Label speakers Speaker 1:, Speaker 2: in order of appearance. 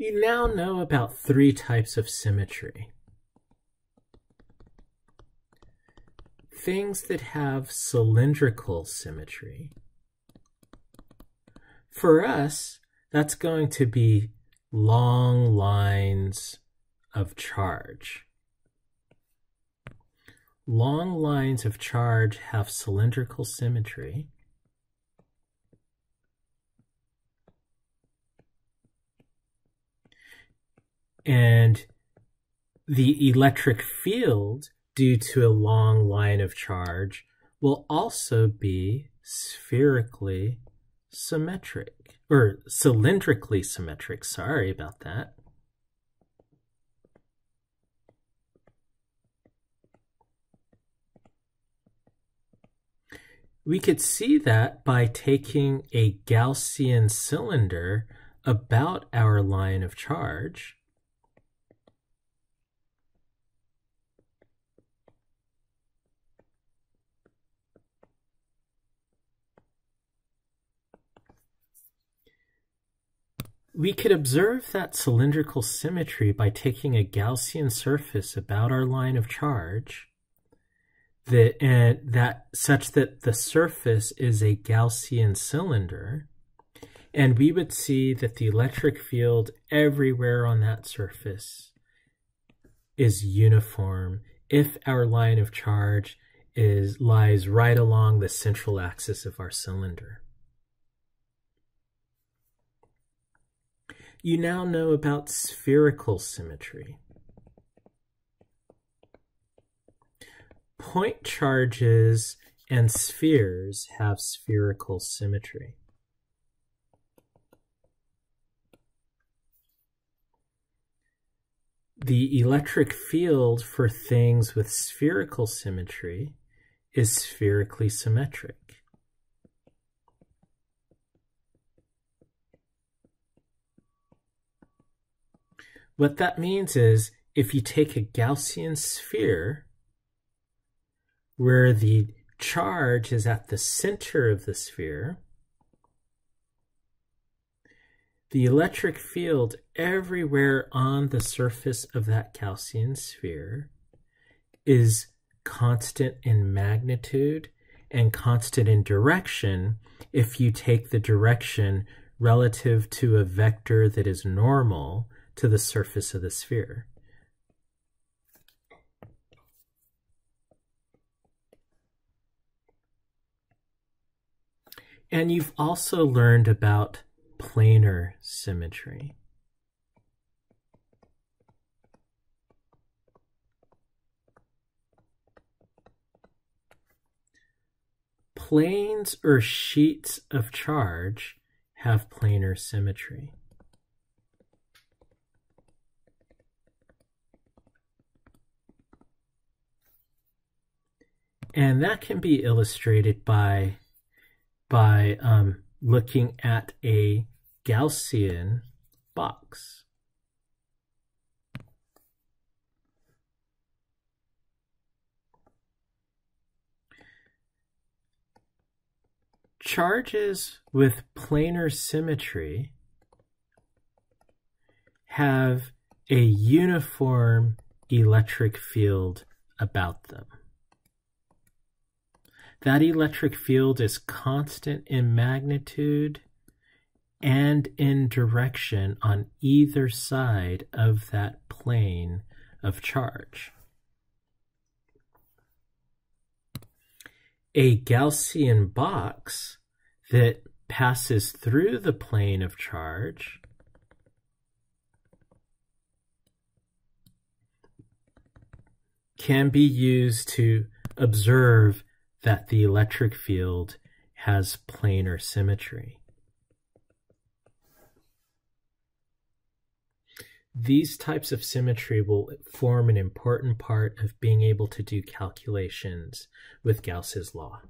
Speaker 1: You now know about three types of symmetry. Things that have cylindrical symmetry. For us, that's going to be long lines of charge. Long lines of charge have cylindrical symmetry. And the electric field due to a long line of charge will also be spherically symmetric or cylindrically symmetric. Sorry about that. We could see that by taking a Gaussian cylinder about our line of charge We could observe that cylindrical symmetry by taking a Gaussian surface about our line of charge that, and that such that the surface is a Gaussian cylinder and we would see that the electric field everywhere on that surface is uniform if our line of charge is lies right along the central axis of our cylinder. You now know about spherical symmetry. Point charges and spheres have spherical symmetry. The electric field for things with spherical symmetry is spherically symmetric. What that means is if you take a Gaussian sphere where the charge is at the center of the sphere, the electric field everywhere on the surface of that Gaussian sphere is constant in magnitude and constant in direction if you take the direction relative to a vector that is normal to the surface of the sphere. And you've also learned about planar symmetry. Planes or sheets of charge have planar symmetry. And that can be illustrated by, by um, looking at a Gaussian box. Charges with planar symmetry have a uniform electric field about them. That electric field is constant in magnitude and in direction on either side of that plane of charge. A Gaussian box that passes through the plane of charge can be used to observe that the electric field has planar symmetry. These types of symmetry will form an important part of being able to do calculations with Gauss's law.